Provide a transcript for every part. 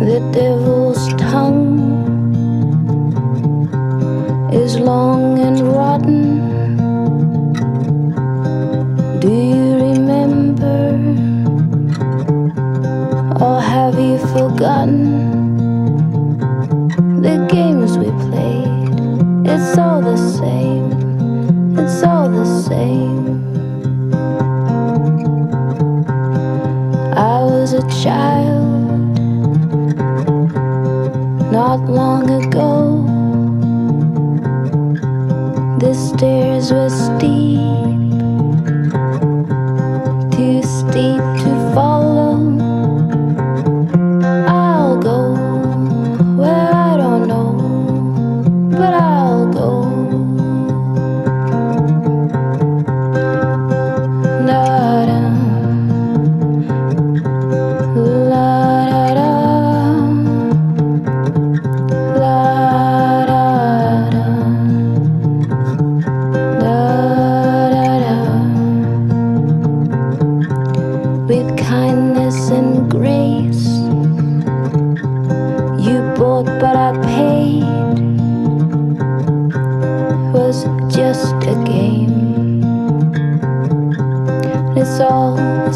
The devil's tongue is long and rotten. Do you remember, or have you forgotten the games we played? It's all the same, it's all the same. A child not long ago. The stairs were steep, too steep to follow. I'll go where I don't know, but I'll kindness and grace, you bought, but I paid. Was just a game. It's all the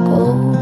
go.